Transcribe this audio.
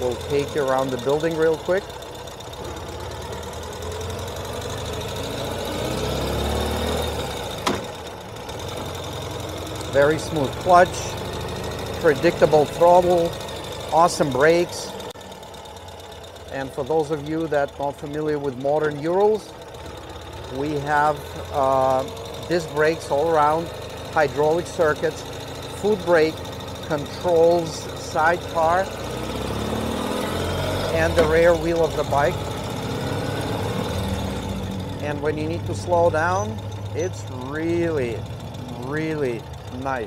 We'll take you around the building real quick. Very smooth clutch, predictable throttle, awesome brakes. And for those of you that are not familiar with modern Urals, we have uh, disc brakes all around, hydraulic circuits, foot brake, controls sidecar, and the rear wheel of the bike. And when you need to slow down, it's really, really nice.